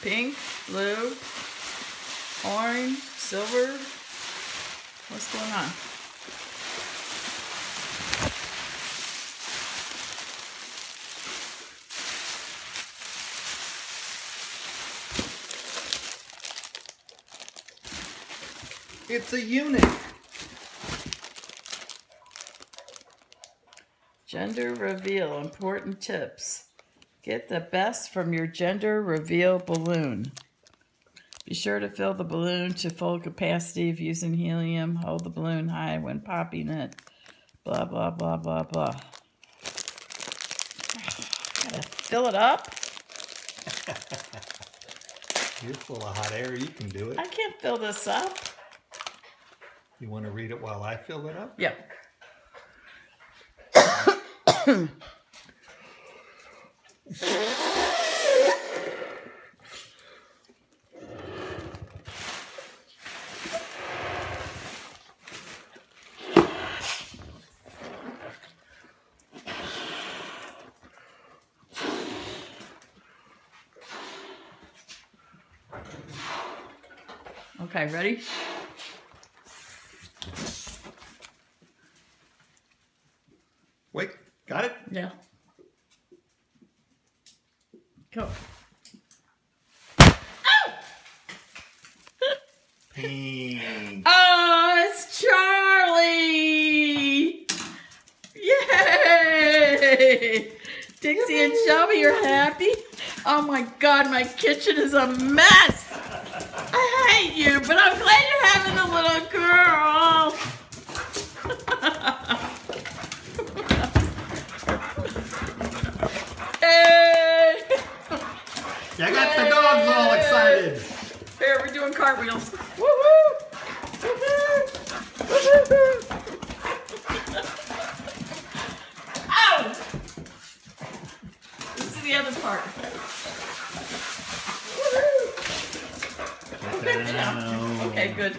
Pink, blue, orange, silver. What's going on? It's a unit. Gender reveal, important tips. Get the best from your gender reveal balloon. Be sure to fill the balloon to full capacity if using helium. Hold the balloon high when popping it. Blah, blah, blah, blah, blah. Gotta fill it up. You're full of hot air. You can do it. I can't fill this up. You want to read it while I fill it up? Yep. Okay, ready? Wait, got it? Yeah. Go. Oh! Pink. Oh, it's Charlie! Yay! Dixie and Shelby, you're happy? Oh my god, my kitchen is a mess! I hate you, but I'm glad you're having a little girl! hey! I got the dogs all excited. Here, we're doing cartwheels. Woohoo! Woohoo! Woohoo! Ow! This is the other part. Woohoo! Okay, good.